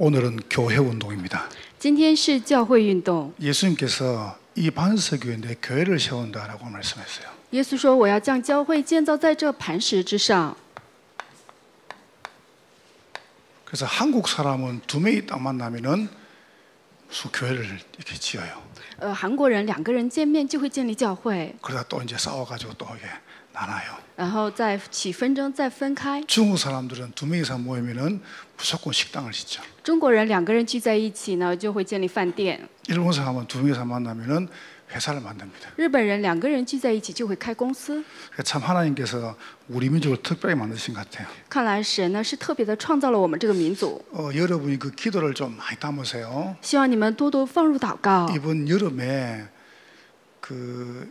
오늘은 교회 운동입니다. 今天是教会运动。 예수님께서 이 반석 위에 내 교회를 세운다라고 말씀했어요. 耶稣说：“我要将教会建造在这磐石之上。 그래서 한국 사람은 두 명이 딱 만나면은 무슨 교회를 이렇게 지어요. ”呃，韩国人两个人见面就会建立教会， 그러다 또 이제 싸워가지고 또 이게 나눠요. 然后再起纷争，再分开。 중국 사람들은 두 명 이상 모이면은 무조건 식당을 짓죠. 中国人两个人聚在一起呢，就会建立饭店； 일본 사람은 두 명 이상 만나면은 회사를 만듭니다. 日本人两个人聚在一起就会开公司。 그러니까 참 하나님께서 우리 민족을 특별히 만드신 것 같아요. 看来神呢是特别的创造了我们这个民族， 어, 여러분이 그 기도를 좀 많이 담으세요. 希望你们多多放入祷告。 이번 여름에 그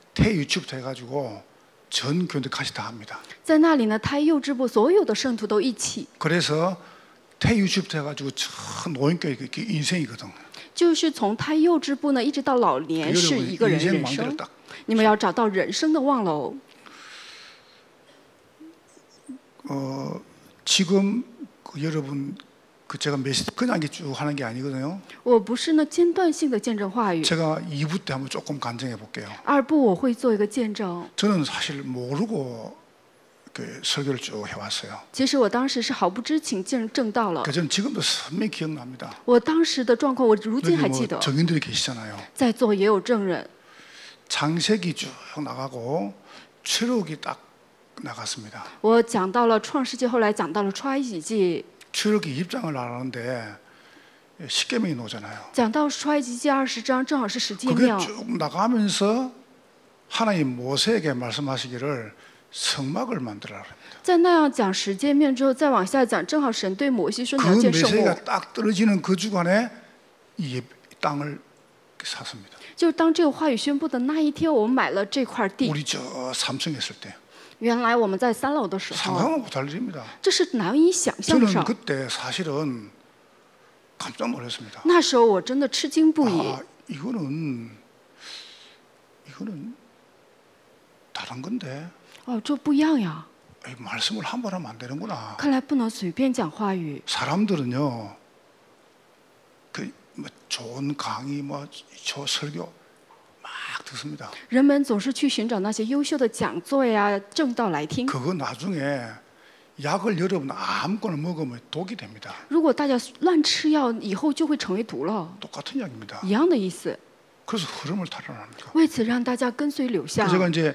태유축부터 해가지고 전 교인들 같이 다 합니다. 在那里呢，胎幼支部所有的圣徒都一起， 그래서 태유축부터 해가지고 저 노인교회 그 인생이거든. 就是从胎幼支部呢一直到老年是一个 여러분 人 인생 人 망대를 生。 딱 你们要找到人生的望楼。 어, 지금 그 여러분 그 제가 메시지 그냥 이게 쭉 하는 게 아니거든요. 我不是呢间断性的见证话语， 제가 2부 때 한번 조금 간증해 볼게요. 二部我会做一个见证。 저는 사실 모르고 그 설교를 쭉 해왔어요. 其实我当时是毫不知情见证到了 그 저는 지금도 선명히 기억납니다. 我当时的状况，我如 여기 今还记 뭐 得。 정인들이 계시잖아요. 在座也有证人， 장세기 쭉 나가고 출애굽이 딱 나갔습니다. 我讲到了创世纪，后来讲到了创世纪， 출애굽이 입장을 나가는데 십계명이 나오잖아요. 讲到创世纪二十章，正好是十诫 그게 命。 쭉 나가면서 하나님 모세에게 말씀하시기를 성막을 만들어라. 在那样讲十诫命之后，再往下讲，正好神对摩西说你要 그 建圣幕。 메시지가 딱 떨어지는 그 주간에 이 예- 땅을 샀습니다. 就是当这个话语宣布的那一天，我们买了这块地。 우리 저 삼층에 있을 때 原来我们在三楼的时候， 상상을 못할 일입니다. 这是难以想象 저는 上。 그때 사실은 깜짝 놀랐습니다. 那时候我真的吃惊不已。 아 이거는 이거는 다른 건데 哦，这不一样呀！ 이 말씀을 함부로 하면 안 되는구나. 看来不能随便讲话语。 사람들은요 그 뭐 좋은 강의 뭐저 설교 막 듣습니다. 人们总是去寻找那些优秀的讲座呀、正道来听。 그거 나중에 약을 여러분 아무거나 먹으면 독이 됩니다. 如果大家乱吃药，以后就会成为毒了， 똑같은 약입니다. 一样的意思。 그래서 흐름을 타려합니까? 为此让大家跟随柳下。 제가 이제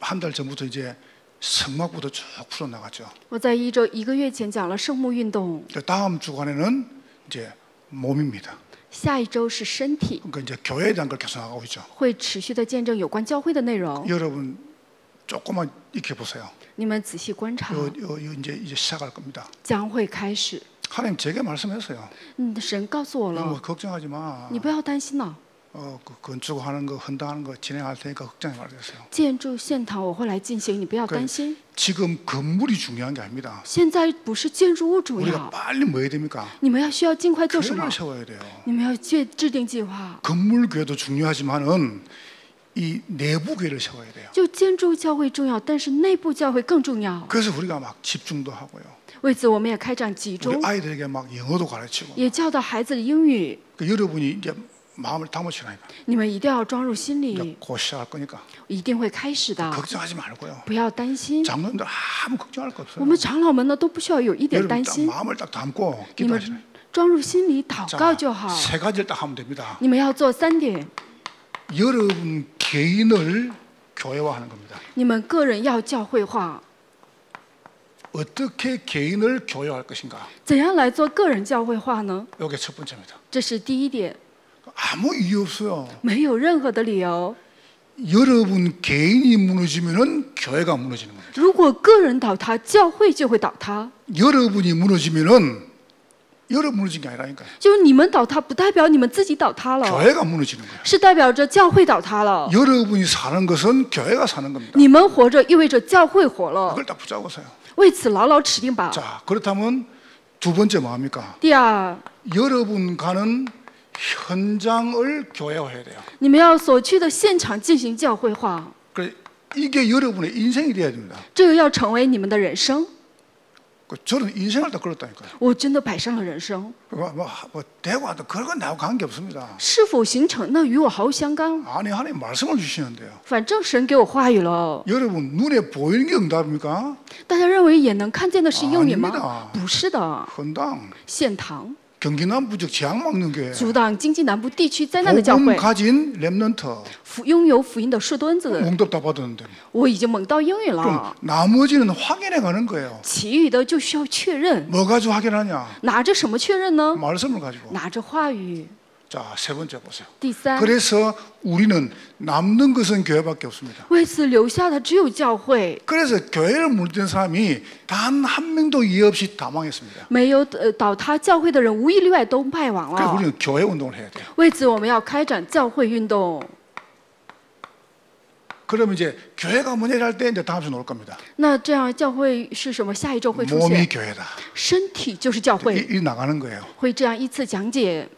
한 달 전부터 이제 성막부터 쭉 풀어 나갔죠. 我在一周一个月前讲了圣幕运动， 다음 주간에는 이제 몸입니다. 下一周是身体， 그러니까 이제 교회에 대한 걸 계속 나가고 있죠. 会持续的见证有关教会的内容。 여러분 조금만 익혀 보세요. 你们仔细观察， 요, 요, 요 이제 이제 시작할 겁니다. 将会开始。 하나님 제게 말씀했어요. 嗯，神告诉我 뭐 了， 걱정하지 마. 你不要担心了。 어, 그 건축하는 거, 헌당하는 거 진행할 테니까 걱정하지 말겠어요. 建筑现堂我会来进行，你不要担心。 지금 건물이 중요한 게 아닙니다. 现在不是建筑物主 우리가 要， 빨리 뭐 해야 됩니까? 你们要需要尽快做什么 교회를 ？ 세워야 돼요. 你们要制制定计划。 건물 교회도 중요하지만은 이 내부 교회를 세워야 돼요. 就建筑教会重要，但是内部教会更重要。 그래서 우리가 막 집중도 하고요. 为此，我们也开展集中 우리 ， 아이들에게 막 영어도 가르치고. 也教导孩子的英语。 그 여러분이 이제 마음을 담으시라니까. 你们一定要装入心 이제 里， 곧 시작할 거니까 一定会开始的， 걱정하지 말고요. 不要担心。 장로님들 아무 걱정할 거 我 없어요. 们长老们呢都不需要有一点 여러분 担 딱 心， 마음을 딱 담고 你们 기도하시라. 装入心里祷告 자, 就好。 세 가지를 딱 하면 됩니다. 你们要做三点， 여러분 개인을 교회화하는 겁니다. 你们个人要教会化， 어떻게 개인을 교회화할 것인가? 怎样来做个人教会化呢？ 이게 첫 번째입니다. 这是第一点， 아무 이유 없어요. 没有任何的理由。 여러분 개인이 무너지면은 교회가 무너지는 겁니다. 如果个人倒塌，教会就会倒塌； 여러분이 무너지면은 여러 무너진 게 아니라니까요. 就是你们倒塌，不代表你们自己倒塌了， 교회가 무너지는 거예요. 是代表着教会倒塌了。 여러분이 사는 것은 교회가 사는 겁니다. 你们活着意味着教会活了， 그걸 딱 붙잡으세요. 为此牢牢持定吧。 자, 그렇다면 두 번째 뭡니까? 第二， 여러분 가는 현장을 교회화해야 돼요. 你们要所去的现场进行教会化， 그래 이게 여러분의 인생이 돼야 됩니다. 这个要成为你们的人生。 그 저는 인생을 다 걸었다니까요. 我真的摆上了人生， 뭐, 뭐, 뭐 되고 안 되고 그건 나하고 관계 없습니다. 是否形成那与我毫无相干。 아니 하나님 말씀을 주시는데요. 反正神给我话语了， 여러분 눈에 보이는 게 응답입니까? 大家认为眼能看见的是应允 아닙니다 吗？不是的， 헌당, 献堂 경기 남부 즉 재앙 막는 교회, 阻挡经济南部地区灾难的教 복음 会， 가진 랩런트 福拥有福音的树墩子， 응답 다 받았는데 我已经蒙到应允 그럼 了， 나머지는 확인해 가는 거예요. 其余的就需要确认。 뭐 가지고 확인하냐? 拿着什么确认呢？ 말씀을 가지고. 拿着话语。 자, 세 번째 보세요. 第三， 그래서 우리는 남는 것은 교회밖에 없습니다. 为此留下的只有教会， 그래서 교회를 물든 사람이 단 한 명도 이해 없이 다 망했습니다. 没有呃倒塌教会的人无一例外都败亡 그래서 了。 우리는 교회 운동을 해야 돼요. 为此，我们要开展教会运动。 그러면 이제 교회가 뭐냐 할 때 이제 다음 주 나올 겁니다. 那这样教会是什么？下一周会出 몸이 现， 교회다. 身体就是教 이, 会， 이 나가는 거예요. 会这样依次讲解。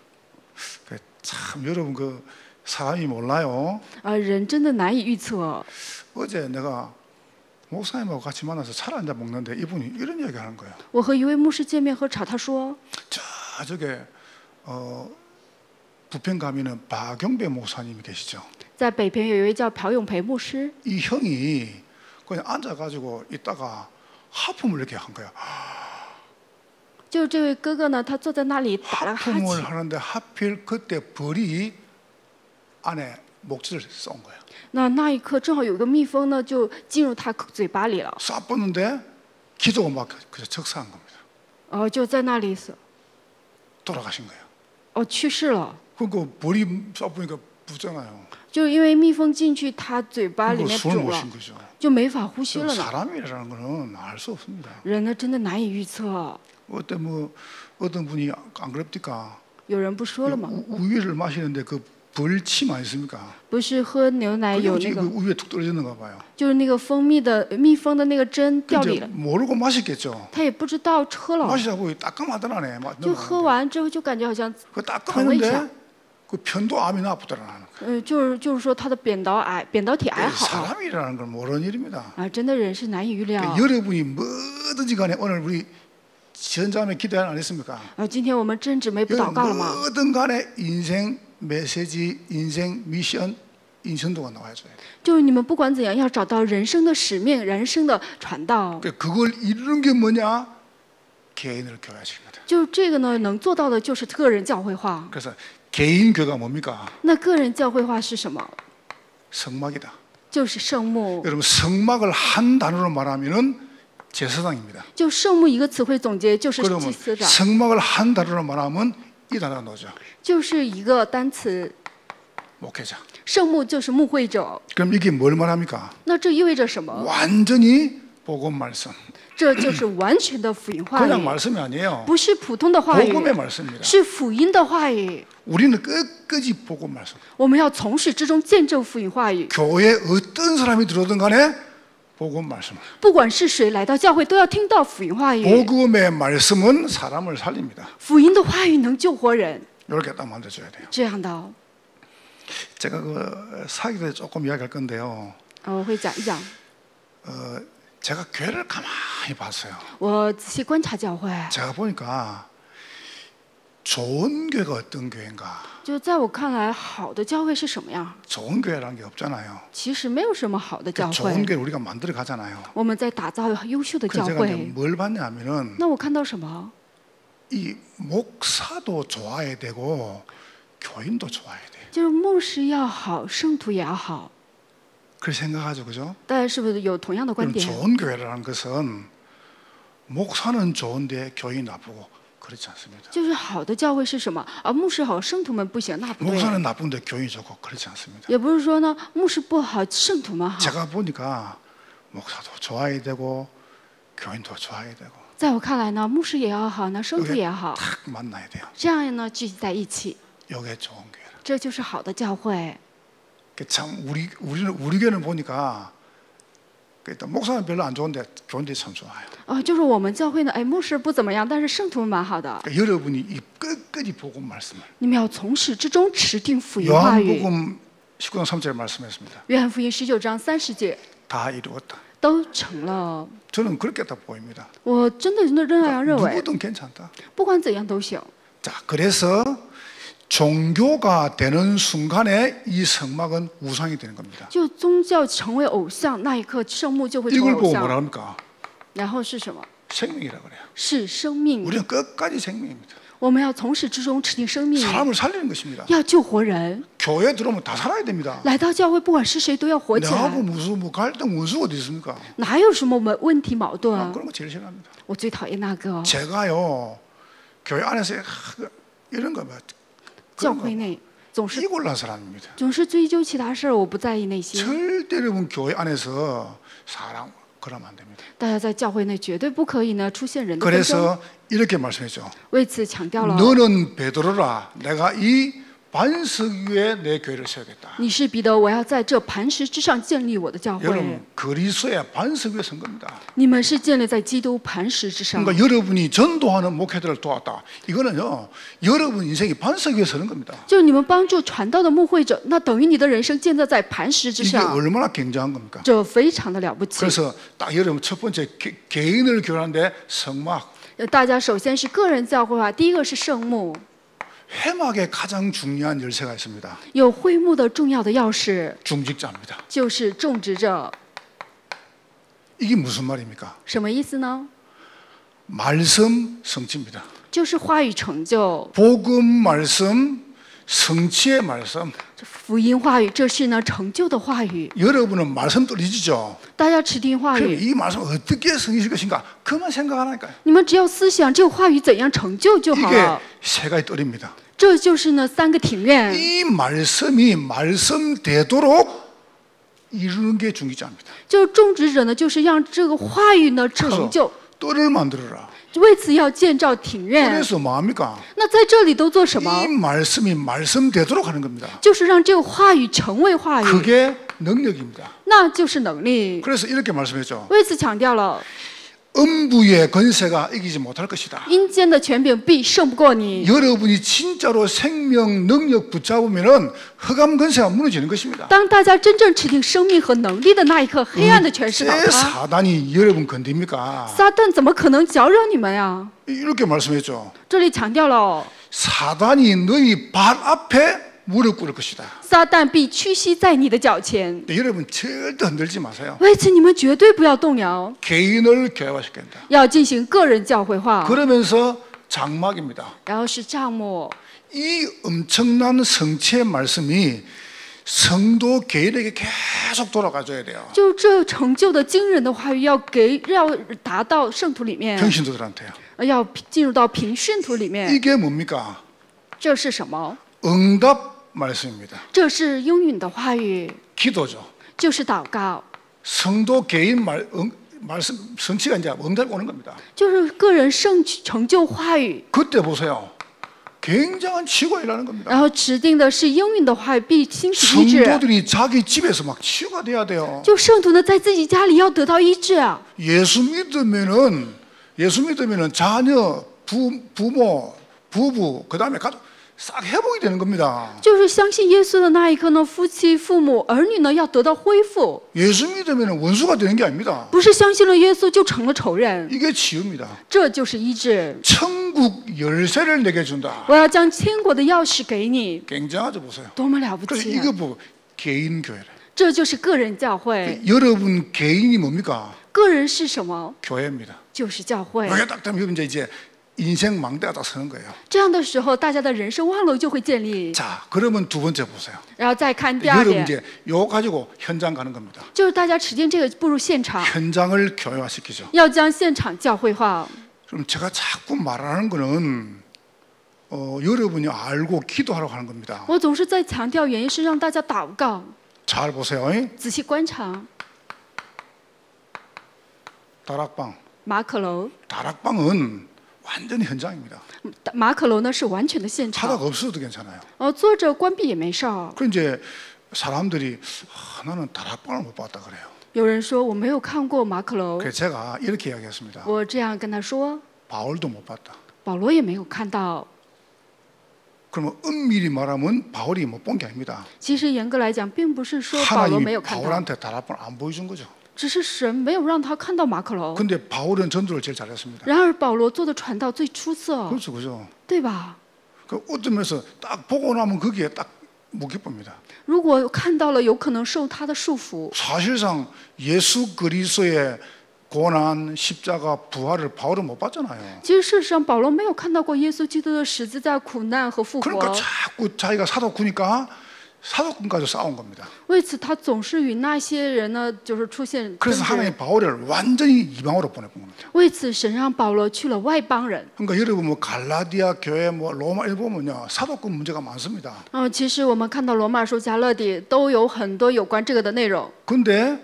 그 참 여러분 그 사람이 몰라요. 啊，人真的难以预测。 어제 내가 목사님하고 같이 만나서 차 한잔 먹는데 이분이 이런 이야기 하는 거예요. 我和一位牧师见面喝茶，他说 저 저게 어 부평 가면은 박영배 목사님이 계시죠. 在北平有一位叫朴永培牧师， 이 형이 그냥 앉아가지고 있다가 하품을 이렇게 한 거야. 就这位哥哥呢，他坐在那里打了个哈 하품을 欠， 하는데 하필 그때 벌이 안에 목젖을 쏜 거야. 那那一刻正好有个蜜蜂呢，就进入他嘴巴里了， 쏴봤는데 기도가 막 그저 적사한 겁니다. 哦，就在那里死， 돌아가신 거예요. 哦，去世了。 그거 벌이 쏴보니까 부잖아요. 就因为蜜蜂进去他嘴巴里 그거 面 숨을 肿 못 了 쉰 ， 거죠. 就没法呼吸了呢。 사람이라는 거는 알 수 없습니다. 人呢，真的难以预测。 어때 뭐 어떤 분이 안 그럽니까? 有人不说了吗？ 우- 우유를 마시는데 그 벌침 아니습니까? 不是喝牛奶 그게 有 어찌 那 그 个， 우유에 툭 떨어지는가 봐요. 就是那个蜂蜜的蜜蜂的那个针掉里 근데 了， 모르고 마셨겠죠. 他也不知道喝了， 마시다 보니 따끔하더라네. 막 就喝 넘어가는데. 完之后就感觉好像， 그 疼了一下 따끔한데 그 편도 암이 나쁘더라는 거예요. 呃，就是就是说他的扁桃癌、扁桃体癌 그 好了 사람이라는 걸 모르는 일입니다. 啊，真的人是难以预料。 그러니까 여러분이 뭐든지 간에 오늘 우리 지원자매 기도 안 했습니까? 啊，今天我们真姊妹不祷 여러분 告了吗？ 뭐든 간에 인생 메시지, 인생 미션, 인천도가 나와줘야 돼. 就是你们不管怎样，要找到人生的使命、人生的传道。 그 그걸 이루는 게 뭐냐? 개인을 교회하시는 거다. 就这个呢，能做到的就是个人教会化。 그래서 개인 교가 뭡니까? 那个人教会化是什么？ 성막이다. 就是圣幕。 여러분 성막을 한 단어로 말하면은 제사장입니다. 就圣幕一个词汇总结就是祭 그러면 司长， 성막을 한 단어로 말하면 이 단어가 나오죠. 就是一个单词。 목회자. 圣幕就是牧会者。 그럼 이게 뭘 말합니까? 那这意味着什么？ 완전히 복음 말씀. 这就是完全的福音话 그냥 语， 말씀이 아니에요. 不是普通的话语， 복음의 말씀입니다. 是福音的话语。 우리는 끝까지 복음 말씀. 我们要从始至终见证福音话语。 교회에 어떤 사람이 들어오든 간에 복음 말씀. 不管是谁来到教会，都要听到福音话语。 복음의 말씀은 사람을 살립니다. 福音的话语能救活人， 이렇게 딱 만들어줘야 돼요. 这样的哦。 제가 그 사기에 조금 이야기할 건데요. 呃我会讲一讲。 어, 제가 교회를 가만히 봤어요. 我仔细观察教会， 제가 보니까 좋은 교회가 어떤 교회인가? 就在我看来，好的教会是什么样？ 좋은 교회라는 게 없잖아요. 其实没有什么好的 그 教 좋은 会。 교회를 우리가 만들어 가잖아요. 我们在打造优秀的 그래서 教 제가 이제 会。 뭘 봤냐면은 那我看到什么？ 이 목사도 좋아야 되고 교인도 좋아야 돼. 就是牧师要好，圣徒也要好。 그렇게 생각하죠, 그죠? 大家是不是有同样的观 그럼 点？ 좋은 교회라는 것은 목사는 좋은데 교인 나쁘고 그렇지 않습니다. 就是好的教会是什么？啊，牧师好，圣徒们不行，那不对。 목사는 나쁜데 교인이 좋고 그렇지 않습니다. 也不是说呢，牧师不好，圣徒们好。 제가 보니까 목사도 좋아야 되고 교인도 좋아야 되고 在我看来呢，牧师也要好呢，生徒也要好， 탁 만나야 돼요. 这样呢聚集在一起， 이게 좋은 교회라. 这就是好的教会。 그 참 우리 우리는 우리 교회는 보니까 그 일단 목사는 별로 안 좋은데 교인들이 참 좋아요. 哦，就是我们教会呢，哎，牧师不怎么样，但是圣徒们蛮好的。 그러니까 여러분이 이 끝까지 복음 말씀을 你们要从始至终持定福音话语。 요한복음 19장 3절에 말씀했습니다. 约翰福音十九章三十节 다 이루었다. 都成了。 저는 그렇게 다 보입니다. 我真的真的仍然认为， 누구든 괜찮다. 不管怎样都行。 자, 그래서 종교가 되는 순간에 이 성막은 우상이 되는 겁니다. 就宗教成为偶像那一刻，圣幕就会成为 이걸 偶 보고 뭐라 像。 합니까? 然后是什么？ 생명이라 그래요. 是生命。 우리는 끝까지 생명입니다. 我们要从始至终持定生命， 사람을 살리는 것입니다. 要救活人。 교회 들어오면 다 살아야 됩니다. 来到教会，不管是谁都要活起 내하고 来。 무슨 뭐 갈등 원수 어디 있습니까? 哪有什么问问题矛盾 난 啊？ 그런 거 제일 싫어합니다. 我最讨厌那个 제가요 교회 안에서 하, 이런 거 봐. 教会内总是总是追究其他事儿，我不在意那些。大家在教会内绝对不可以呢出现人的纷争。为此强调了。 너는 베드로라. 내가 이 반석 위에 내 교회를 세우겠다. 你是彼得，我要在这磐石之上建立我的教会。 여러분 그리스도의 반석 위에 선 겁니다. 你们是建立在基督磐石之上。 그러니까 여러분이 전도하는 목회들을 도왔다. 이거는요 여러분 인생이 반석 위에 서는 겁니다. 就是你们帮助传道的牧会者，那等于你的人生建造在磐石之 이게 上， 얼마나 굉장한 겁니까? 这非常的了不起。 그래서 딱 여러분 첫 번째 개, 개인을 교환하는데 성막 呃大家首先是个人教会化，第一个是圣幕， 회막에 가장 중요한 열쇠가 있습니다. 有会幕的重要的钥匙 중직자입니다. 就是种植者。 이게 무슨 말입니까? 什么意思呢？ 말씀 성취입니다. 就是话语成就， 복음 말씀 성취의 말씀. 这福音话语，这是呢成就的话语。 여러분은 말씀 떨리지죠. 大家持定话 그럼 语， 이 말씀 어떻게 성취될 것인가? 그만 생각하니까요. 你们只要思想这个话语怎样成就就好 이게 了。 세 가지 떨입니다. 这就是呢三个庭院， 이 말씀이 말씀되도록 이루는 게 중기자입니다. 就种植者呢，就是让这个话语呢成 그래서 就。 뜰을 만들어라. 为此要建造庭院。 그래서 뭐합니까? 那在这里都做什么 이 ？ 말씀이 말씀되도록 하는 겁니다. 就是让这个话语成为话语， 그게 능력입니다. 那就是能力。 그래서 이렇게 말씀했죠. 为此强调了， 음부의 권세가 이기지 못할 것이다. 阴间的权柄必胜不过你。 여러분이 진짜로 생명 능력 붙잡으면은 흑암 권세가 무너지는 것입니다. 当大家真正持定生命和能力的那一刻，黑暗的权势倒 제 塌。 사단이 여러분 건듭니까? 撒旦怎么可能搅扰你们呀？ 이렇게 말씀했죠. 这里强调了， 사단이 너희 발 앞에 무릎 꿇을 것이다. 撒旦必屈膝在你的脚前。 근데 여러분 절대 흔들지 마세요. 为此，你们绝对不要动摇， 개인을 교회화시킨다. 要进行个人教会化。 그러면서 장막입니다. 然后是帐幕， 이 엄청난 성취의 말씀이 성도 개인에게 계속 돌아가줘야 돼요. 就这成就的惊人的话语，要给要达到圣徒里面， 평신도들한테요. 呃要进入到平训徒里面。 이게 뭡니까? 这是什么？ 응답 말씀입니다. 这是应允的话语， 기도죠. 就是祷告， 성도 개인 말, 응, 말씀 성취가 이제 응답이 오는 겁니다. 就是个人圣成就话语。 그때 보세요. 굉장한 치유가 일어나는 겁니다. 然后指定的是应允的话语必兴起医治， 성도들이 자기 집에서 막 치유가 돼야 돼요. 就圣徒呢在自己家里要得到医治啊。 예수 믿으면은 예수 믿으면은 자녀, 부, 부모, 부부, 그다음에 가족 싹 회복이 되는 겁니다. 就是相信耶稣的那一刻呢，夫妻、父母、儿女呢要得到恢复， 예수 믿으면은 원수가 되는 게 아닙니다. 不是相信了耶稣就成了仇人， 이게 치유입니다. 这就是医治。 천국 열쇠를 내게 준다. 我要将天国的钥匙给你， 굉장하죠 보세요. 多么了不 그래서 起、 이거 啊！ 보고 개인 교회래. 这就是个人教会， 여러분 개인이 뭡니까? 个人是什么？ 교회입니다. 就是教会。 여기 딱 되면 이제 이제 인생 망대가 딱 서는 거예요. 这样的时候，大家的人生望楼就会建立。 자, 그러면 두 번째 보세요. 然后再看第二 여러분 点， 이제 요 가지고 현장 가는 겁니다. 就是大家持定这个步入现场， 현장을 교회화시키죠. 要将现场教会化。 그럼 제가 자꾸 말하는 거는 어, 여러분이 알고 기도하라고 하는 겁니다. 我总是在强调，原因是让大家祷告， 잘 보세요. 잉? 仔细观察。 다락방, 马可楼， 다락방은 완전히 현장입니다. 马可楼呢是完全的现 차박 场， 없어도 괜찮아요. 呃，坐着关闭也没事儿。 그 이제 사람들이 아, 나는 다락방을 못 봤다 그래요. 有人说我没有看过马可楼， 그래서 제가 이렇게 이야기했습니다. 我这样跟他说， 바울도 못 봤다. 保罗也没有看到。 그러면 엄밀히 말하면 바울이 못 본 게 아닙니다. 其实严格来讲，并不是说保罗没 하나님이 有看到， 바울한테 다락방을 안 보여준 거죠. 只是神没有让他看到马可楼。 근데 바울은 전도를 제일 잘했습니다. 然而保罗做的传道最出色， 그렇죠, 그죠. 对吧？ 그 어떤 면에서 딱 보고 나면 거기에 딱 묵혀봅니다. 如果看到了，有可能受他的束缚。 사실상 예수 그리스도의 고난, 십자가, 부활을 바울은 못 봤잖아요. 其实事实上，保罗没有看到过耶稣基督的十字架苦难和复 그러니까 活， 자꾸 자기가 사도구니까 사도꾼까지 싸운 겁니다. 为此他总是与那些人呢，就是出现争 그래서 执。 하나님 바울을 완전히 이방으로 보내본 겁니다. 为此，神让保罗去了外邦人。 그러니까 여러분 뭐 갈라디아 교회 뭐 로마 일 보면요 사도꾼 문제가 많습니다. 嗯，其实我们看到罗马书、加勒底都有很多有关这个的内容。 근데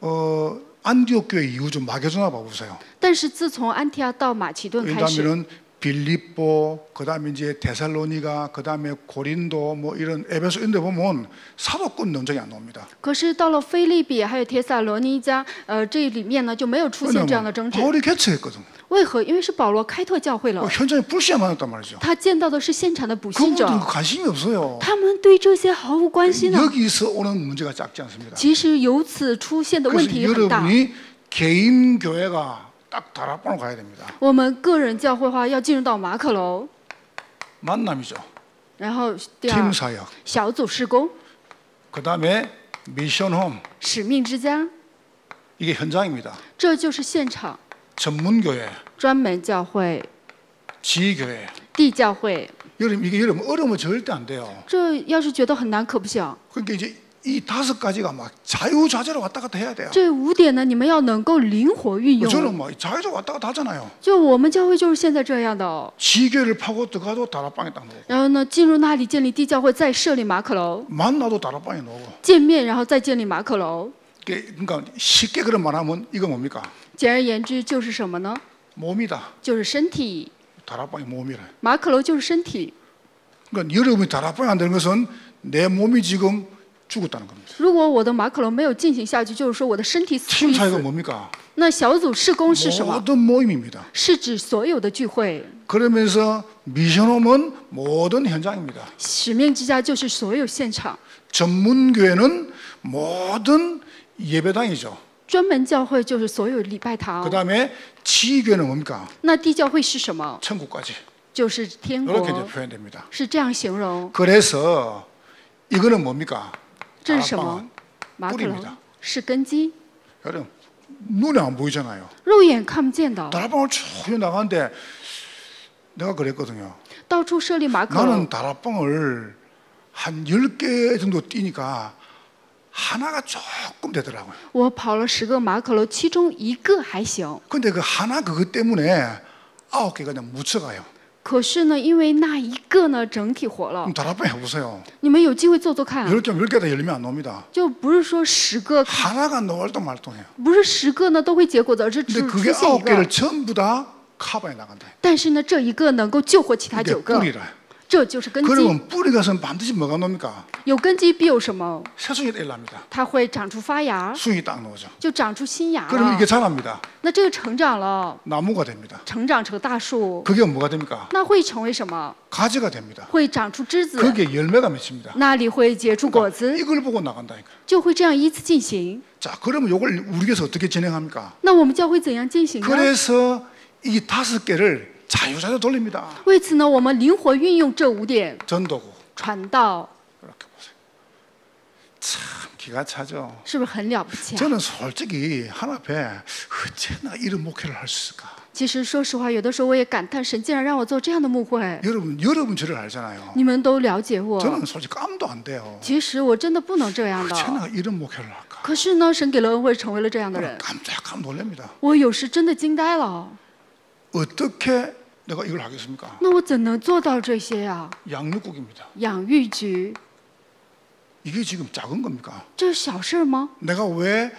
어 안디옥 교회 이후 좀 막혀주나 봐보세요. 但是自从安提阿到马其顿开始， 왜냐하면은 빌립보, 그다음에 이제 데살로니가, 그다음에 고린도 뭐 이런 에베소 이런 데 보면 사도꾼 논쟁이 안 나옵니다. 可是到了菲利比还有帖撒罗尼迦，呃，这里面呢就没有出现这样的 왜냐하면 争执。 바울이 개척했거든. 为何？因为是保罗开拓教会 어, 了， 현장에 불씨가 많았단 말이죠. 他见到的是现场的补信 그분들 者， 관심이 없어요. 他们对这些毫无关心呢。 여기서 오는 문제가 작지 않습니다. 其实由此出现的问 그래서 题很大。 여러분이 개인 교회가 딱 다락방으로 가야 됩니다. 我们个人教会的话要进入到马可楼， 만남이죠. 然后第二 팀 사역. 小组施工、 그다음에 미션홈. 使命之家， 이게 현장입니다. 这就是现场。 전문 교회, 专门教会、 지교회. 地教会， 여러분 이게 여러분 어려우면 절대 안 돼요. 这要是觉得很难，可不行。 그러니까 이제 이 다섯 가지가 막 자유자재로 왔다 갔다 해야 돼요. 这五点呢，你们要能够灵活运用。 저는 막 자유자재로 왔다 갔다 하잖아요. 就我们教会就是现在这样的哦。 지교를 파고 들어가도 다락방에 딱 놓고 然后呢，进入那里建立地教会，再设立马可楼， 만나도 다락방에 놓고 见面，然后再建立马可楼。 이게 그러니까 쉽게 그런 말하면 이거 뭡니까? 简而言之，就是什么呢？ 몸이다. 就是身体。 다락방이 몸이라. 马可楼就是身体。 그러니까 여러분이 다락방에 안 되는 것은 내 몸이 지금 죽었다는 겁니다. 如果我的马可楼没有进行下去，就是说我的身体死 팀 于 사역은 死。 뭡니까? 那小组事工是什么？ 모든 모임입니다. 是指所有的聚会。 그러면서 미션홈은 모든 현장입니다. 使命之家就是所有现场。 전문교회는 모든 예배당이죠. 专门教会就是所有礼拜堂 그 。 다음에 지교회는 뭡니까? 那地教会是什么？ 천국까지. 就是天 이렇게 이제 国， 표현됩니다. 是这样形容。 그래서 이거는 뭡니까? 这是什么 다락방은 ？马可 뿌리 楼 입니다 是根基， 여러분 눈에 안 보이잖아요. 肉眼看不见的。 다락방을 쭉 나가는데 내가 그랬거든요. 到处设立马可楼 나는 ， 다락방을 한 10개 정도 뛰니까 하나가 조금 되더라고요. 我跑了十个马可楼，其中一个还行。 근데 그 하나 그것 때문에 아홉 개가 그냥 묻혀가요. 可是呢，因为那一个呢，整体活了 그럼 。 다락방 해보세요. 你们有机会做做看， 10개, 10개 다 열리면 안 놉니다. 就不是说十个， 하나가 노을동 말동해요. 不是十个呢都会结果的，而是只 근데 出 그게 现一 아홉 개를 个。 전부 다 카바에 나간다. 但是呢，这一个能够救活其他 이게 九个， 뿌리라. 这就是根基。 그러면 뿌리 가서는 반드시 뭐가 놉니까? 有根基必有什么？ 새송이 뗄랍니다. 它会长出发芽， 숭이 딱 나오죠. 就长出新芽 그러면 了 이게 。 자랍니다. 那这个成长了， 나무가 됩니다. 成长成大树， 그게 뭐가 됩니까? 那会成为什么？ 가지가 됩니다. 会长出枝子， 그게 열매가 맺힙니다. 那里会结出果子， 이걸 보고 나간다니까. 就会这样依次进行。 자, 그러면 이걸 우리에서 어떻게 진행합니까? 那我们教会怎样进行呢？ 그래서 이 다섯 개를 자유자재 돌립니다. 为此呢，我们灵活运用这五点： 전도고 传道， 이렇게 보세요. 참 기가 차죠. 是不是很了不起啊？ 저는 솔직히 하나 앞에 어째나 이런 목회를 할 수 있을까? 其实说实话，有的时候我也感叹，神竟然让我做这样的牧会。 여러분, 여러분 저를 알잖아요. 你们都了解我， 저는 솔직히 깜도 안 돼요. 其实我真的不能这样的。 어째나 이런 목회를 할까? 可是呢，神给了恩惠，成为了这样的人， 깜짝깜 놀랍니다. 我有时真的惊呆了。 어떻게 내가 이걸 하겠습니까? 那我怎能做到这些呀、 양육국입니다. 养育局， 이게 지금 작은 겁니까? 这是小事儿吗？ 내가 왜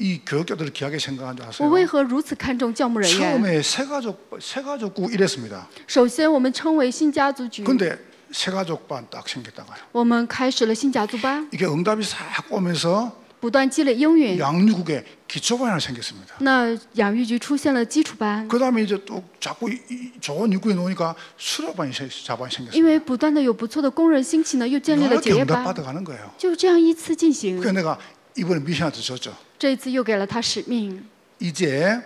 이 교육자들을 귀하게 생각한 줄 我 아세요? 为何如此看重教牧人员？ 처음에 새가족 새가족국 이랬습니다. 首先，我们称为新家族局， 근데 새가족반 딱 생겼다가요. 我们开始了新家族班， 이게 응답이 싹 오면서 不断积累应允。 양육국에 기초반이 하나 생겼습니다. 那养育局出现了基础班， 그 다음에 이제 또 자꾸 이- 이 좋은 육군에 놓으니까 수료반이 세- 자반이 因 생겼습니다. 为不断的有不错的工人兴起呢，又建立了 이렇게 结业班， 응답받아가는 거예요. 就这样依次进行。 그래서 내가 이번에 미션한테 줬죠. 这一次又给了他使命， 이제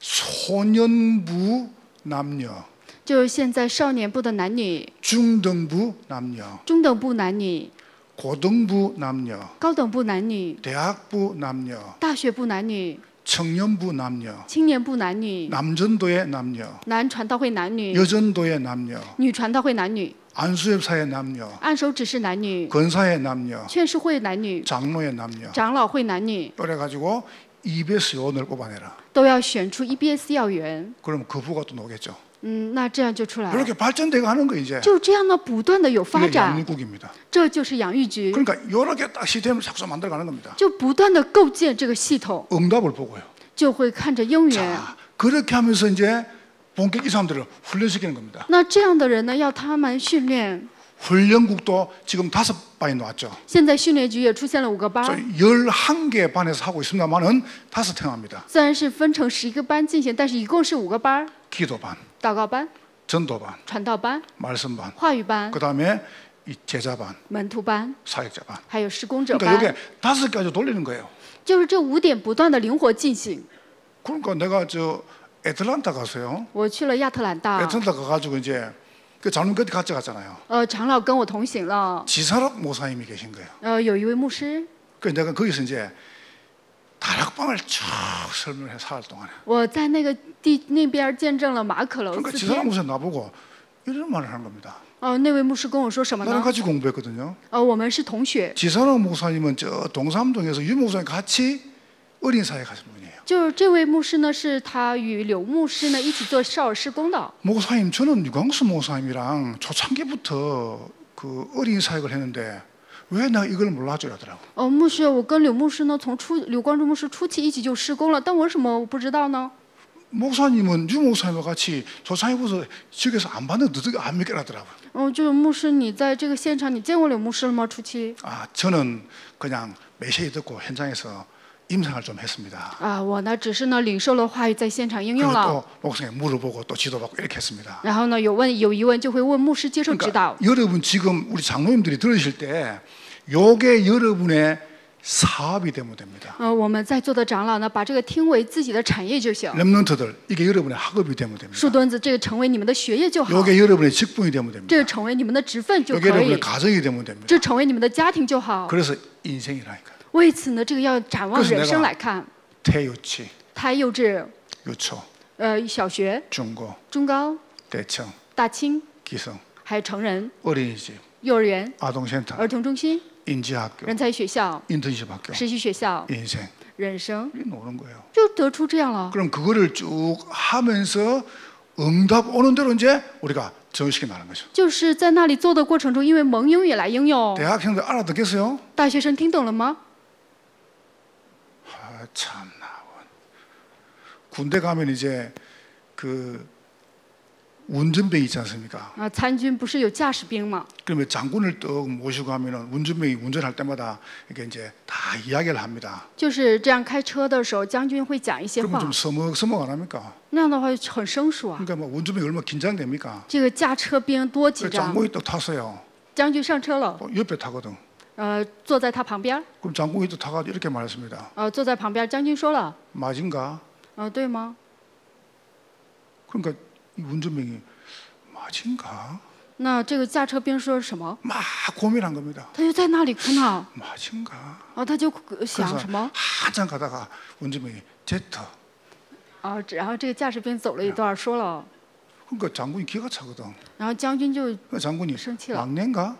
소년부 남녀, 就是现在少年部的男女、 중등부 남녀, 中等部男女、 고등부 남녀, 高等部男女、 대학부 남녀, 大学部男女、 청년부 남녀, 青年部男女、 남전도의 남녀, 男传道会男女、 여전도의 남녀, 女传道会男女、 안수협사의 남녀, 按手指示男女、 권사의 남녀, 劝世会男女、 장로의 남녀. 长老会男女， 그래가지고 EBS 요원을 뽑아내라. 都要选出 EBS 要员。 그럼 그 부가 또 나오겠죠. 嗯，那这样就出来了。 이렇게 발전되고 하는 거 이제. 就这样呢，不断的有发 이게 展， 양육국입니다. 这就是养育局， 그러니까 이렇게 딱 시스템을 자꾸 만들어가는 겁니다. 就不断的构建这个系统， 응답을 보고요. 就会看着应援。 자, 그렇게 하면서 이제 본격 이 사람들을 훈련시키는 겁니다. 那这样的人呢，要他们训练。 훈련국도 지금 다섯 반이 나왔죠. 现在训练局也出现了五个 저 班， 11개 반에서 하고 있습니다만은 다섯 행합니다. 虽然是分成十一个班进行，但是一共是五个班： 기도반, 祷告班、 전도반, 传道班、 말씀반, 话语班、 그다음에 이 제자반, 门徒班， 사역자반. 还有施工者 그러니까 班， 이게 다섯 가지 돌리는 거예요. 就是这五点不断的灵活进行。 그러니까 내가 저 애틀란타 가서요. 我去了亚特兰大， 애틀란타 가가지고 이제 그 장로님 그때 같이 갔잖아요. 呃，长老跟我同行了， 지사락 모사님이 계신 거예요. 呃，有一位牧师， 그 내가 거기서 이제 다락방을 쭉 설명해 사흘 동안에. 我在那个地那边见证了马可楼 그러니까 四 지사락 天。 모사 나보고 이런 말을 하는 겁니다. 哦、那位牧师跟我说什么 나랑 呢？ 같이 공부했거든요. 呃，我们是同学， 지사락 목사님은 저 동삼동에서 유 목사님 같이 어린 사회 가신 분이에요. 就是这位牧师呢，是他与柳牧师呢一起做少儿施工的。 목사님 저는 유광수 목사님이랑 초창기부터 그 어린 사역을 했는데 왜 내가 이걸 몰라줘 이러더라고. 哦，牧师，我跟柳牧师呢，从初柳光柱牧师初期一起就施工了，但我为什么我不知道呢？ 목사님은 유 목사님과 같이 초창기부터 지역에서 안 봤는데 어떻게 안 믿겠더라고요. 嗯，就是牧师，你在这个现场，你见过柳牧师了吗？初期 아 저는 그냥 메시지 듣고 현장에서 임상을 좀 했습니다. 啊，我呢只是呢领受了话语，在现场应 그리고 用了。 또 목사님 물어보고 또 지도받고 이렇게 했습니다. 然后呢，有问有疑问就会问牧师接受指导 그러니까 。 여러분 지금 우리 장로님들이 들으실 때 요게 여러분의 사업이 되면 됩니다. 呃，我们在座的长老呢，把这个听为自己的产业就行。 렘넌트들 이게 여러분의 학업이 되면 됩니다. 树墩子这个成为你们的学业就好， 요게 여러분의 직분이 되면 됩니다. 这个成为你们的职分就 요게 可 여러분의 以， 가정이 되면 됩니다. 这成为你们的家庭就好。 그래서 인생이라니까. 为此呢，这个要展望 그래서 人 내가 生来看， 태유치, 胎幼稚、 유초, 呃小学、 중고, 中高、 대청, 大清， 기성, 还有成人、 어린이집, 幼儿园、 아동센터, 儿童中心、 인지학교, 人才学校、 인턴십 학교, 实习学校、 인생. 人生， 이게 노는 거예요. 就得出这样了。 그럼 그거를 쭉 하면서 응답 오는 대로 이제 우리가 전시켜 나가는 거죠. 就是在那里做的过程中，因为蒙英语来应用， 대학생들 알아듣겠어요? 大学生听懂了吗？ 아, 참나. 군대 가면 이제 그 운전병 있지 않습니까? 啊，参军不是有驾驶兵吗？ 그러면 장군을 떡 모시고 하면은 운전병이 운전할 때마다 이렇게 이제 다 이야기를 합니다. 就是这样开车的时候，将军会讲一些 그러면 话 좀 ， 서먹서먹 안 합니까? 那样的话很生疏啊。 그러니까 뭐 운전병이 얼마나 긴장됩니까? 这个驾车兵多紧 그 张， 장군이 또 탔어요. 将军上车了， 또 옆에 타거든. 呃，坐在他旁边， 그럼 장군이 또 타가지고 이렇게 말했습니다. 呃，坐在旁边，将军说了， 맞은가? 呃，对吗？ 그러니까 이 운전병이 맞은가? 那这个驾车兵说什么？ 막 고민한 겁니다. 他就在那里苦恼， 맞은가? 然后他就呃想 그래서 什么？ 한참 가다가 운전병이 제트. 啊，然后这个驾驶兵走了一段，说了， 그러니까 장군이 기가 차거든. 然后将军就 그 장군이 생气了 막내인가?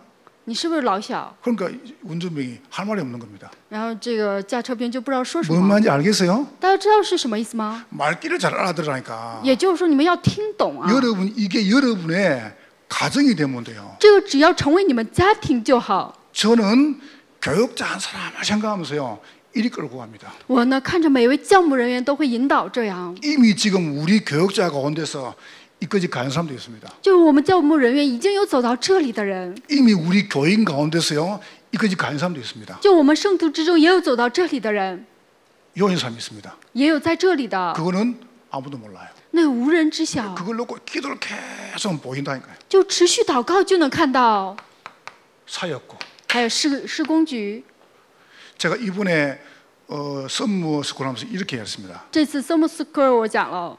你是不是老小？ 그러니까 운전병이 할 말이 없는 겁니다. 然后这个驾车兵就不知道说什 뭔 么。 말인지 알겠어요? 大家知道是什么意思吗？ 말귀를 잘 알아들으라니까. 也就是说，你们要听懂啊， 여러분 이게 여러분의 가정이 되면 돼요. 这个只要成为你们家庭就好。 저는 교육자 한 사람을 생각하면서요. 이리 끌고 갑니다. 我呢看着每位教牧人员都会引导这样， 이미 지금 우리 교육자 가운데서 이까지 가는 사람도 있습니다. 就是我们教牧人员已经有走到这里的人， 이미 우리 교인 가운데서요 이까지 가는 사람도 있습니다. 就我们圣徒之中也有走到这里的人， 요인 사람이 있습니다. 也有在这里的， 그거는 아무도 몰라요. 那无人知晓， 그걸 놓고 기도를 계속 보인다니까요. 就持续祷告就能看到。 사였고 还有施施工局， 제가 이번에 어, 선무 스쿨하면서 이렇게 했습니다. 这次 summer school 我讲了，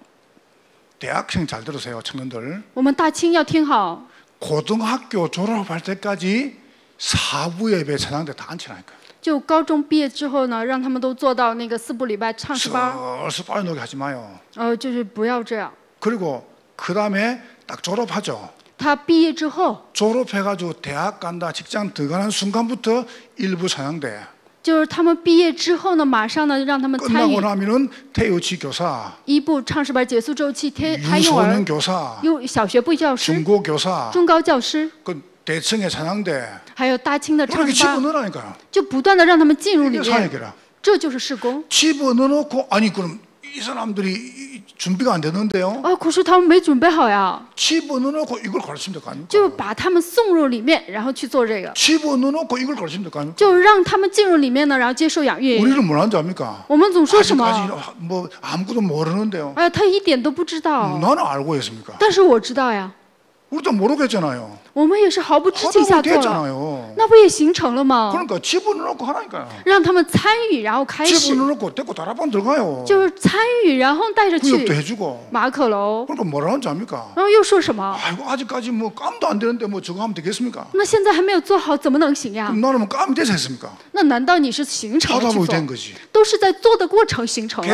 대학생 잘 들으세요, 청년들. 我们大清要听好， 고등학교 졸업할 때까지 사부 예배 찬양대 다 앉히라니까. 就高中毕业之后呢，让他们都做到那个四部礼拜唱诗班， 슬슬 빨리 노게 하지 마요. 呃，就是不要这样。 그리고 그 다음에 딱 졸업하죠. 他毕业之后， 졸업해가지고 대학 간다, 직장 들어가는 순간부터 일부 찬양대. 就是他们毕业之后呢，马上呢让他们参 끝나고 与 나면은 태우치 교사, 一部唱诗班结束之后去贴他幼 유소년 儿、 교사, 幼小学部教师、 중고 교사, 中高教师， 그 대청의 찬양대 还有大清的唱 그렇게 诗班， 집어넣으라니까요. 就不断的让他们进入里 이게 面， 사역이라. 这就是事工。 집어넣어놓고 아니 그럼 이 사람들이 이- 준비가 안 되는데요. 啊，可是他们没准备好呀， 집어넣어놓고 이걸 가르치면 될 거 아닙니까? 就把他们送入里面，然后去做这个， 집어넣어놓고 이걸 가르치면 될 거 아닙니까? 就让他们进入里面呢，然后接受养育。 우리는 뭐라는 줄 압니까? 我们总说什么？ 아직까지 뭐 아무것도 모르는데요. 哎，他一点都不知道， 나는 알고 있습니까? 但是我知道呀， 우리도 모르겠잖아요. 我们也是毫不知情下做了，那不也形成了吗？让他们参与，然后开始。就是参与，然后带着去马可楼。然后又说什么？那现在还没有做好，怎么能行呀？那难道你是形成？都是在做的过程形成了。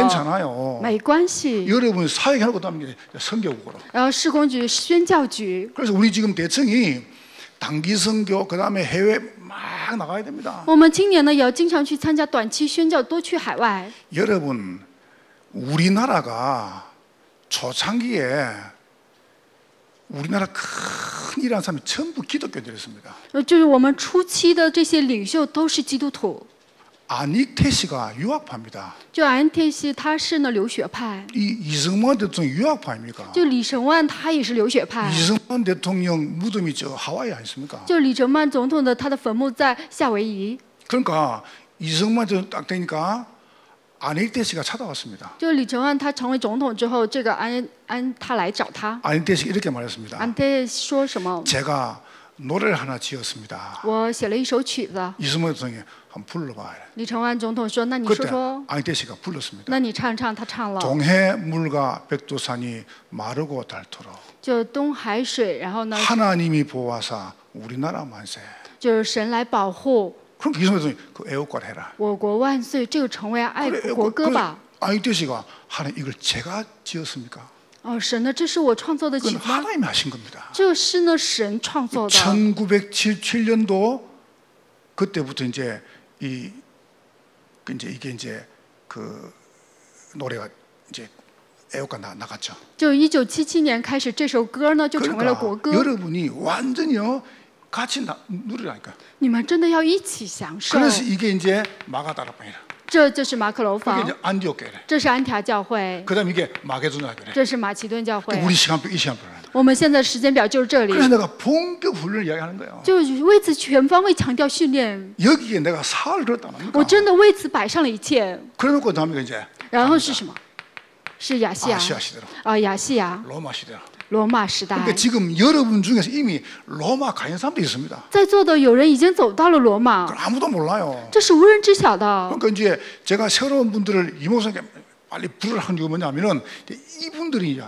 没关系。然后施工局宣教局。 단기 선교 그다음에 해외 막 나가야 됩니다. 我们今年呢也要经常去参加短期宣教，多去海外。 여러분 우리나라가 초창기에 우리나라 큰 일한 사람이 전부 기독교인들이었습니다. 呃，就是我们初期的这些领袖都是基督徒。 안익태 씨가 유학파입니다. 就安泰西他是呢留学派， 이 이승만 대통령 유학파입니까? 就李承晚他也是留学派， 이승만 대통령 무덤이 저 하와이 아니십니까? 就李承晚总统的他的坟墓在夏威夷， 그러니까 이승만 대통령 딱 되니까 안익태 씨가 찾아왔습니다. 就李承晚他成为总统之后，这个安安他来找他， 안익태 씨가 이렇게 말했습니다. 安泰说什么？ 제가 노래를 하나 지었습니다. 我写了一首曲子， 이승만 대통령이 한번 불러봐. 李承晚总统说：“那你说 그때 说， 안익태 씨가 불렀습니다. 那你唱唱。”他唱了， 동해 물과 백두산이 마르고 닳도록 就东海水，然后呢， 하나님이 보아사 우리나라 만세. 就是神来保护 그러니까 이승만 대통령이 그 애국가 해라. 我国万岁，这个成为爱 그래, 国 애국- 歌吧。 안익태 씨가 하나님 이걸 제가 지었습니까? 哦，神呢，这是我创作的曲 그건 子吗？ 하나님이 하신 겁니다. 这是呢神创作的。 1977년도 그때부터 이제 이 그 이제 이게 이제 그 노래가 이제 애호가 나, 나갔죠. 就一九七七年开始，这首歌呢就成为了 그러니까 国歌。 여러분이 완전히요 같이 나, 누리라니까. 你们真的要一起享受。 그래서 이게 이제 마가다락방이라. 这就是马可楼 그게 房 이제 ， 안디옥교래. 这是安条教会， 그다음 이게 마게도나교래. 这是马其顿教会。 우리 시간표 이 시간표라는. 我们现在时间表就是这里， 그래서 내가 본격 훈련을 이야기하는 거예요. 就为此全方位强调训练。 여기에 내가 사활을 들었다 我 납니까? 真的为此摆上了一切。 그래놓고 다음에 이제 然后是什么？是亚细亚 아시아 시대로 啊，亚细亚 로마 시대로. 罗马时代 그러니까 。 지금 여러분 중에서 이미 로마 가 있는 사람도 있습니다. 在座的有人已经走到了罗马， 그걸 아무도 몰라요. 这是无人知晓的。 그러니까 이제 제가 새로운 분들을 이모선에게 빨리 부르라 하는 게 뭐냐면은 이제 이분들이 이제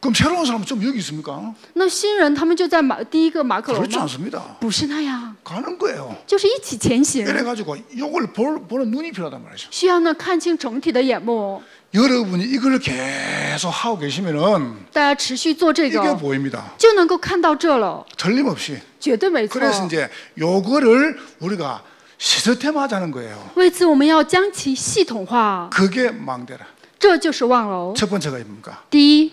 그럼 새로운 사람은 좀 여기 있습니까? 那新人他们就在马第一个马可楼 그렇지 吗？ 않습니다. 不是那样， 가는 거예요. 就是一起前行， 이래가지고 이걸 볼, 보는 눈이 필요하단 말이죠. 需要呢看清整体的眼目。 여러분이 이걸 계속 하고 계시면은 大家持续做这 이게 个， 보입니다. 就能够看到这了， 틀림없이. 绝对没错。 그래서 이제 요거를 우리가 시스템화하자는 거예요. 为此，我们要将其系统化， 그게 망대라. 这就是望楼。 첫 번째가 뭡니까? 第一，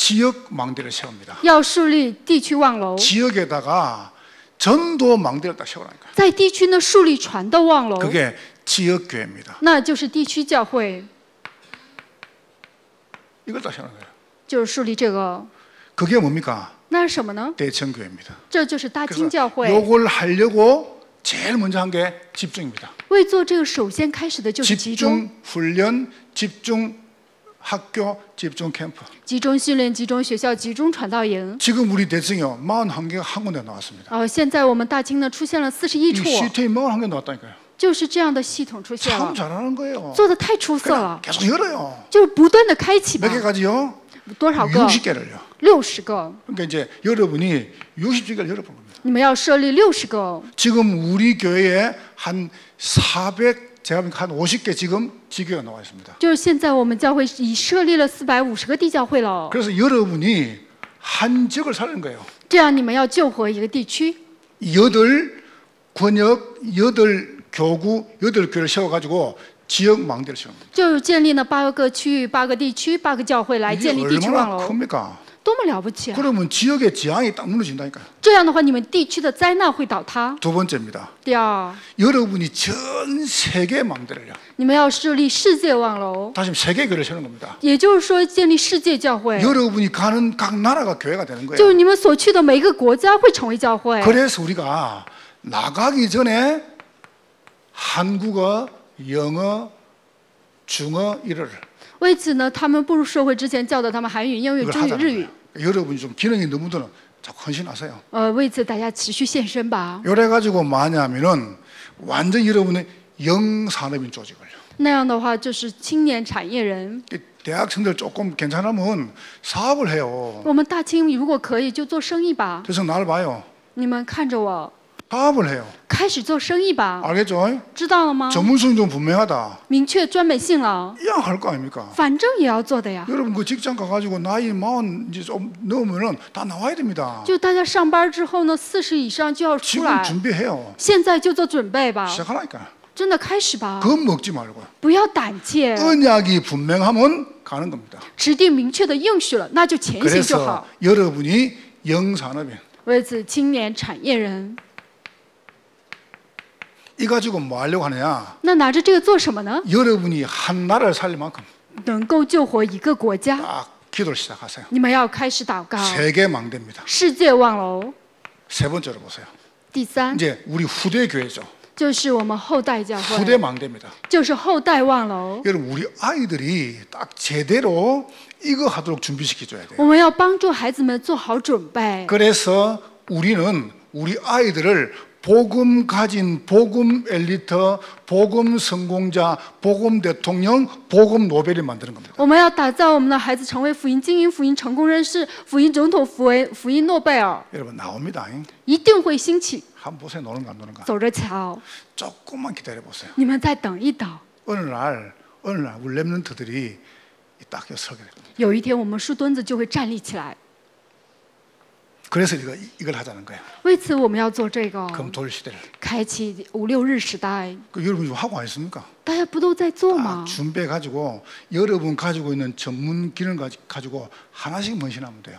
지역 망대를 세웁니다. 要树立地区望楼， 지역에다가 전도 망대를 딱 세우라니까. 在地区呢树立传道望楼， 그게 지역 교회입니다. 那就是地区教会， 이걸 딱 세우는 거예요. 就是树立这个。 그게 뭡니까? 那是什么呢？ 대청 교회입니다. 这就是大清 그래서 教会。 요걸 하려고 제일 먼저 한 게 집중입니다. 为做这个，首先开始的就是集中、 집중 훈련, 집중 학교, 집중 캠프. 集中训练、集中学校、集中传道营。 지금 우리 대청이요 41개가 한 군데 나왔습니다. 哦，现在我们大清呢出现了四十一 이 处， 시스템이 41개 나왔다니까요. 就是这样的系统出现 참 了， 잘하는 거예요. 做的太出色 그러니까 了， 계속 열어요. 就是不断的开启吧 몇 ， 개까지요? 多少个？ 60개를요. 六十个， 그러니까 이제 여러분이 60개를 열어보는 겁니다. 你们要设立六十个。 지금 우리 교회에 한 400, 제가 보니까 한 50개 지금 지교가 나와 있습니다. 就是现在我们教会已设立了四百五十个地教会了， 그래서 여러분이 한 지역을 살리는 거예요. 这样你们要救活一个地区， 여덟 권역, 여덟 교구, 여덟 교회를 세워가지고 지역 망대를 세우는 거예요. 就是建立了八个区域、八个地区、八个教会来 이게 建立地区望 얼마나 楼， 큽니까? 多么了不起啊！ 그러면 지역의 지향이 딱 무너진다니까요. 这样的话，你们地区的灾难会倒塌。 두 번째입니다. 第二， 여러분이 전 세계 망대를요. 你们要设立世界望楼， 다시 세계 교회를 세우는 겁니다. 也就是说建立世界教会， 여러분이 가는 각 나라가 교회가 되는 就 거예요. 是你们所去的每一个国家会成为教会。 그래서 우리가 나가기 전에 한국어, 영어, 중어, 일어를 为此呢，他们步入社会之前教导他们韩语、英语、 이걸 中语、 하자는 日语 거예요. 。 여러분이 좀 기능이 너무 드는 자꾸 헌신하세요. 呃，为此大家持续献身吧。 요래 가지고 뭐냐면은 완전 여러분의 영산업인 조직을요. 那样的话，就是青年产业人。 이 대학생들 조금 괜찮으면 사업을 해요. 我们大清如果可以，就做生意吧。 그래서 날 봐요. 你们看着我， 사업을 해요. 开始做生意吧， 알겠죠? 知道了吗？ 전문성이 좀 분명하다. 明确专门性了， 이양 할 거 아닙니까? 反正也要做的呀。 여러분 그 직장 가가지고 나이 마흔 이제 좀 넘으면은 다 나와야 됩니다. 就大家上班之后呢，四十以上就要出 지금 来， 준비해요. 现在就做准备吧， 시작하라니까. 真的开始吧， 겁 먹지 말고. 不要胆怯， 언약이 분명하면 가는 겁니다. 指定明确的应许了，那就前行就 그래서 好。 여러분이 영산업인 为此，青年产业人， 이 가지고 뭐 하려고 하느냐? 那拿着这个做什么呢？ 여러분이 한 나라를 살릴 만큼 能够救活一个国家， 딱 기도를 시작하세요. 你们要开始祷告， 세계 망대입니다. 世界望楼。 세 번째로 보세요. 第三， 이제 우리 후대 교회죠. 就是我们后代教 후대 会， 망대입니다. 就是后代望楼。 여러분 우리 아이들이 딱 제대로 이거 하도록 준비시켜 줘야 돼요. 我们要帮助孩子们做好准备。 그래서 우리는 우리 아이들을 복음 가진 복음 엘리트, 복음 성공자, 복음 대통령, 복음 노벨이 만드는 겁니다. 我们要打造我们的孩子成为福音精英、福音成功人士、福音总统、福音福音诺贝尔， 여러분 나옵니다. 잉? 一定会兴起。 한번 보세요. 노는가 안 노는가. 走着瞧， 조금만 기다려 보세요. 你们再等一等， 어느 날 어느 날 우리 렘넌트들이 딱 여기 서게 됩니다. 有一天我们树墩子就会站立起来。 그래서 이거 이걸 하자는 거예요. 为此，我们要做这个， 금돌 시대를. 开启五六日时代。 그 여러분 좀 하고 안 했습니까? 大家不都在做 딱 吗？ 준비해 가지고 여러분 가지고 있는 전문 기능 가지- 가지고 하나씩 헌신하면 돼요.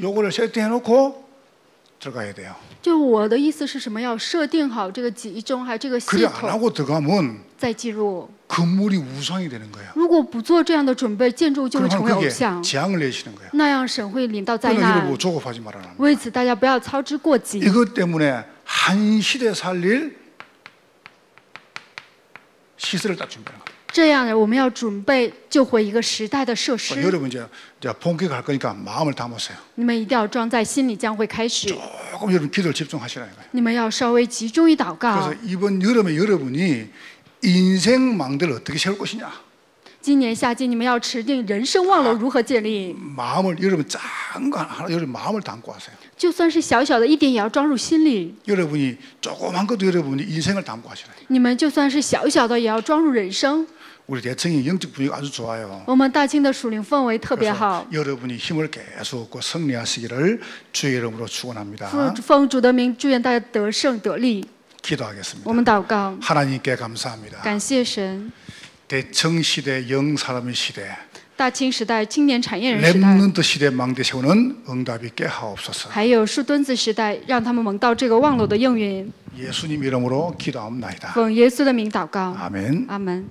요거를 세팅해놓고 들어가야 돼요. 就我的意思是什么？要设定好这个集中，还有这个系 그래 안 统， 하고 들어가면 再进入。 건물이 우상이 되는 거예요. 如果不做这样的准备，建筑就会 그러면 成为偶 그게 像， 재앙을 내시는 거예요. 那样神会临到灾 그러니까 难 여러분 。 조급하지 말아라. 为此，大家不要操之过急。 이것 때문에 한 시대 살릴 시설을 딱 준비하는 거예요. 这样呢，我们要准备救回一个时代的设 그러니까 施。 여러분 이제 이제 본격할 거니까 마음을 담으세요. 你们一定要装在心里，将会开始。 조금 여러분 기도를 집중하시라는 거예요. 你们要稍微集中于祷告 그래서 。 이번 여름에 여러분이 인생 망대를 어떻게 세울 것이냐. 今年夏季你们要持定人生望楼如何建立， 마음을 여러분 작은 거 하나 여러분 마음을 담고 하세요. 就算是小小的一点，也要装入心里。 여러분이 조그만 것도 여러분이 인생을 담고 하시라. 你们就算是小小的，也要装入人生。 우리 대청이 영적 분위기가 아주 좋아요. 我们大清的属灵氛围特别 그래서 好。 여러분이 힘을 계속 얻고 승리하시기를 주의 이름으로 축원합니다. 奉奉主的名，祝愿大家得胜得力。 기도하겠습니다. 我们祷告， 하나님께 감사합니다. 感谢神。 대청 시대 영 사람의 시대 大清时代、青年产业人时代， 렘넌트 시대 망대 세우는 응답이 깨하옵소서. 还有树墩子时代，让他们蒙到这个望楼的应允。 예수님 이름으로 기도합니다. 奉耶稣的名祷告， 아멘. 阿门。